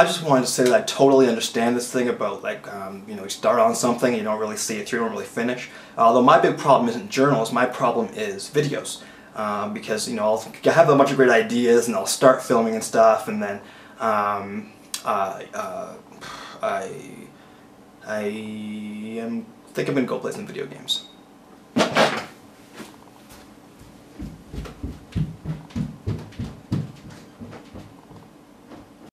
I just wanted to say that I totally understand this thing about like um, you know you start on something you don't really see it through, you don't really finish. Although my big problem isn't journals, my problem is videos um, because you know I'll have a bunch of great ideas and I'll start filming and stuff and then um, uh, uh, I I am think I'm gonna go play some video games.